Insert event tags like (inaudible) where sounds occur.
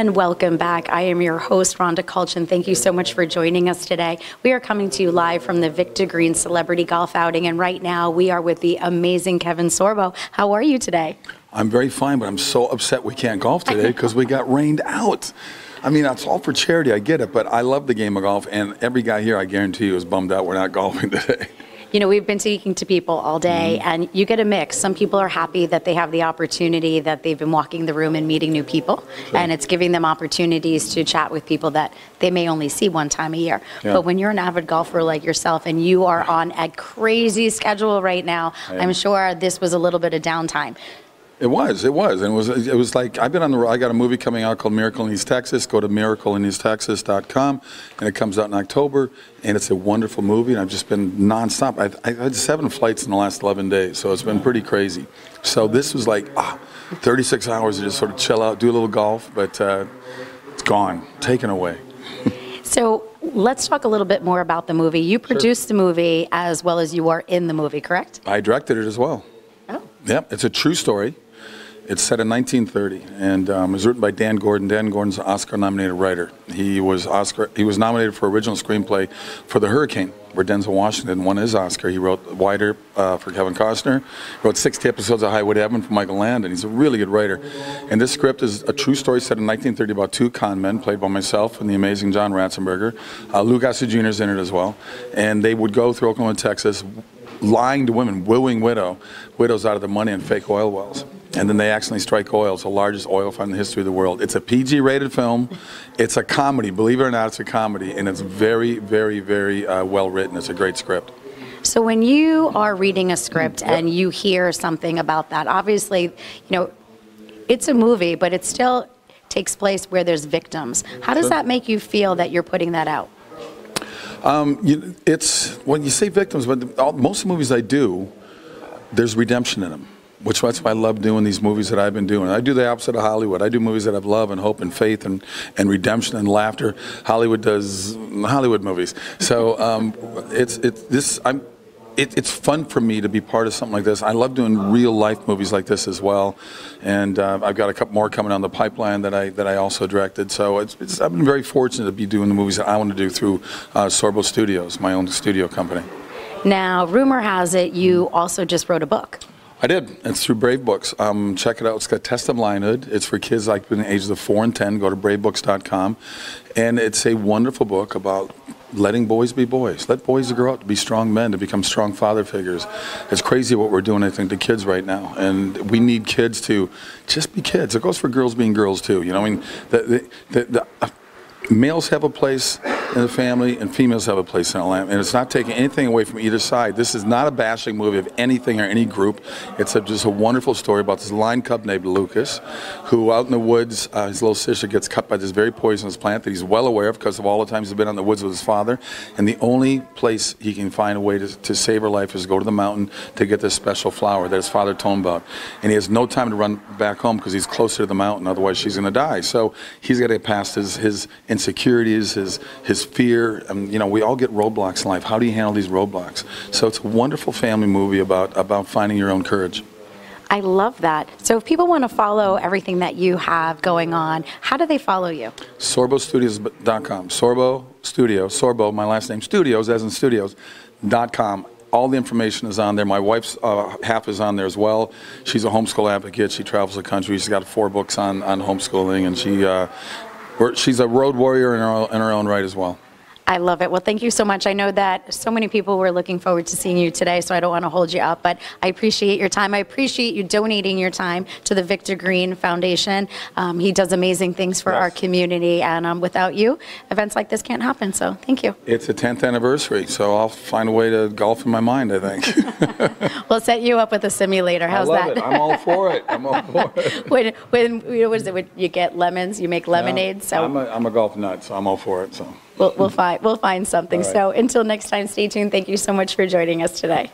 And welcome back. I am your host, Rhonda Kulchin. Thank you so much for joining us today. We are coming to you live from the Victor Green Celebrity Golf Outing, and right now we are with the amazing Kevin Sorbo. How are you today? I'm very fine, but I'm so upset we can't golf today (laughs) because we got rained out. I mean, it's all for charity, I get it, but I love the game of golf, and every guy here, I guarantee you, is bummed out we're not (laughs) golfing today. You know, we've been speaking to people all day, mm-hmm. and you get a mix. Some people are happy that they have the opportunity that they've been walking the room and meeting new people, sure. and it's giving them opportunities to chat with people that they may only see one time a year. Yeah. But when you're an avid golfer like yourself and you are on a crazy schedule right now, I'm sure this was a little bit of downtime. It was. It was. And it was. It was like I've been on the. I got a movie coming out called Miracle in East Texas. Go to miracleineasttexas.com, and it comes out in October. And it's a wonderful movie. And I've just been nonstop. I've, I had seven flights in the last 11 days, so it's been pretty crazy. So this was like ah, 36 hours to just sort of chill out, do a little golf, but uh, it's gone, taken away. (laughs) so let's talk a little bit more about the movie. You produced sure. the movie as well as you are in the movie, correct? I directed it as well. Oh. Yep, it's a true story. It's set in 1930, and um, was written by Dan Gordon. Dan Gordon's an Oscar-nominated writer. He was Oscar. He was nominated for original screenplay for The Hurricane, where Denzel Washington won his Oscar. He wrote Wider uh, for Kevin Costner. He Wrote 60 episodes of Highway to Heaven for Michael Landon. He's a really good writer. And this script is a true story set in 1930 about two con men, played by myself and the amazing John Ratzenberger. Uh, Lou Gossett Jr. is in it as well. And they would go through Oklahoma, Texas, lying to women, wooing widow, widows out of the money in fake oil wells and then they accidentally strike oil. It's the largest oil fund in the history of the world. It's a PG-rated film. It's a comedy. Believe it or not, it's a comedy, and it's very, very, very uh, well written. It's a great script. So when you are reading a script yep. and you hear something about that, obviously, you know, it's a movie, but it still takes place where there's victims. How does that make you feel that you're putting that out? Um, you, it's when you say victims, but all, most of the movies I do, there's redemption in them which that's why I love doing these movies that I've been doing. I do the opposite of Hollywood. I do movies that have love and hope and faith and, and redemption and laughter. Hollywood does Hollywood movies. So um, it's it's this I'm. It, it's fun for me to be part of something like this. I love doing real life movies like this as well, and uh, I've got a couple more coming on the pipeline that I that I also directed. So it's, it's, I've been very fortunate to be doing the movies that I want to do through uh, Sorbo Studios, my own studio company. Now, rumor has it you also just wrote a book. I did. It's through Brave Books. Um, check it out. It's got Test of Lionhood. It's for kids like between the ages of 4 and 10. Go to bravebooks.com. And it's a wonderful book about letting boys be boys. Let boys grow up to be strong men, to become strong father figures. It's crazy what we're doing, I think, to kids right now. And we need kids to just be kids. It goes for girls being girls, too. You know, I mean, the, the, the, the males have a place in the family and females have a place in lamb. And it's not taking anything away from either side. This is not a bashing movie of anything or any group. It's a, just a wonderful story about this lion cub named Lucas, who out in the woods, uh, his little sister gets cut by this very poisonous plant that he's well aware of because of all the times he's been in the woods with his father. And the only place he can find a way to, to save her life is go to the mountain to get this special flower that his father told him about. And he has no time to run back home because he's closer to the mountain, otherwise she's going to die. So he's got to get past his, his insecurities, his, his fear. Um, you know, we all get roadblocks in life. How do you handle these roadblocks? So it's a wonderful family movie about, about finding your own courage. I love that. So if people want to follow everything that you have going on, how do they follow you? SorboStudios.com. Sorbo Studio. Sorbo, my last name, Studios, as in studios.com. All the information is on there. My wife's uh, half is on there as well. She's a homeschool advocate. She travels the country. She's got four books on, on homeschooling, and she uh, she's a road warrior in her, in her own right as well. I love it. Well, thank you so much. I know that so many people were looking forward to seeing you today, so I don't want to hold you up, but I appreciate your time. I appreciate you donating your time to the Victor Green Foundation. Um, he does amazing things for yes. our community, and um, without you, events like this can't happen. So thank you. It's the 10th anniversary, so I'll find a way to golf in my mind, I think. (laughs) (laughs) we'll set you up with a simulator. How's that? It. I'm all for it. I'm all for (laughs) it. when, when, what is it? When you get lemons, you make lemonade. No, so I'm a, I'm a golf nut, so I'm all for it. So we'll, we'll hmm. find we'll find something. Right. So until next time, stay tuned. Thank you so much for joining us today.